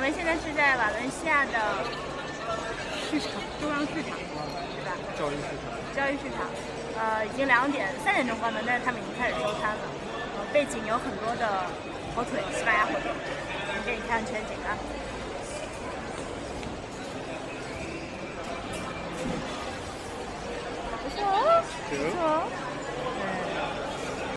我们现在是在瓦伦西亚的市场中央市场对吧？交易市场。交易市场。呃已经两点三点钟关门但是他们已经开始收摊了。呃背景有很多的火腿西班牙火腿我们给你看全景啊。不错哦。不错哦。